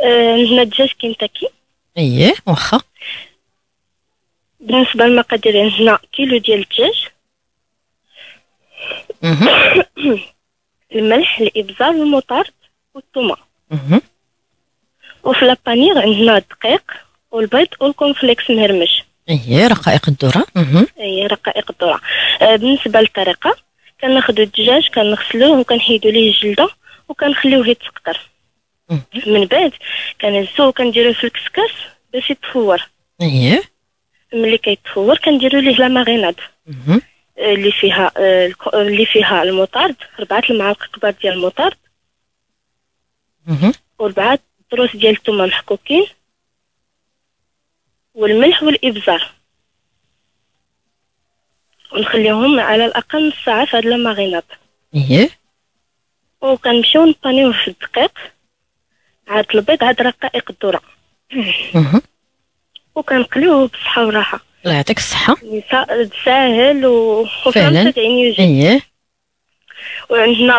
آه، عندنا دجاج كنتاكي. اييه واخا. بالنسبة للمقادير عندنا كيلو ديال الدجاج الملح الإبزار المطارد والثومه وفي la panure عندنا الدقيق والبيض و ال corn flakes مهرمش. اييه رقائق الذرة. هي رقائق الذرة. آه، بالنسبة للطريقة كناخذ الدجاج كنغسلوه وكنحيدو ليه الجلدة وكنخليوه يتسقطر. من بعد كنهزوه وكنديروه في الكسكاس باش يتفور. اييه ملي كيتفور كنديرو ليه لا ماريناد. أها آه، اللي فيها آه، الك- آه، اللي فيها المطارد ربعة المعالق كبار ديال المطارد وربعة دروس ديال الثومه محكوكين والملح والإبزار. ونخليهم على الأقل نص ساعة في هاد الماريناد اييه وكنمشيو نبانيوه في الدقيق. عاد البيض عاد رقائق الذرة. وكنقليوه بصحه وراحه الله يعطيك الصحة. سا- ساهل و... فعلاً. وفهمت يعني اييه وعندنا